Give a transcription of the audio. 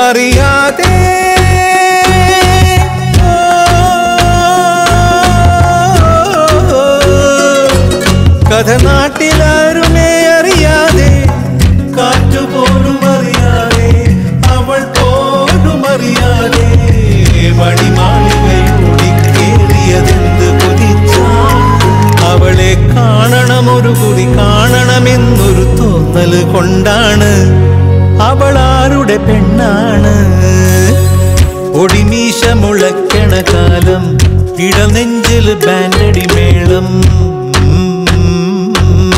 അറിയാതെ. കഥ നാട്ടിലാരുമേ അറിയാതെ കാറ്റുപോലും അറിയാതെ അവൾ പോലും അറിയാതെ മണിമാളികയോടിക്കേറിയതെന്ത് കുതിച്ചാൽ അവളെ കാണണം ഒരു കുടി കാണണമെന്നൊരു തോന്നൽ കൊണ്ടാണ് ആരുടെ പെണ്ണാണ്. ഒടിമീശ മുളക്കണ കാലം ഇടനെഞ്ചിൽ ബാൻഡടി